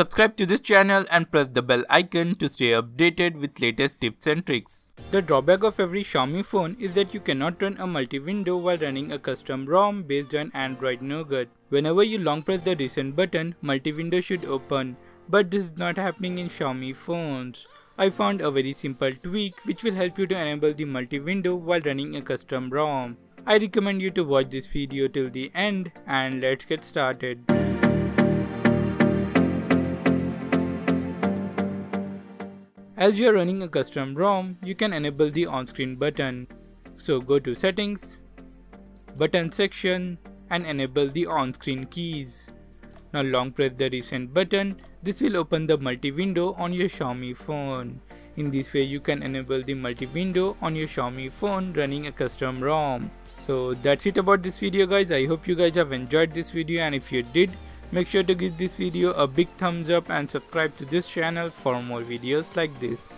Subscribe to this channel and press the bell icon to stay updated with latest tips and tricks. The drawback of every Xiaomi phone is that you cannot run a multi-window while running a custom ROM based on Android Nougat. Whenever you long press the recent button, multi-window should open, but this is not happening in Xiaomi phones. I found a very simple tweak which will help you to enable the multi-window while running a custom ROM. I recommend you to watch this video till the end and let's get started. As you are running a custom ROM, you can enable the on-screen button. So go to settings, button section and enable the on-screen keys. Now long press the recent button, this will open the multi-window on your Xiaomi phone. In this way you can enable the multi-window on your Xiaomi phone running a custom ROM. So that's it about this video guys, I hope you guys have enjoyed this video and if you did, make sure to give this video a big thumbs up and subscribe to this channel for more videos like this.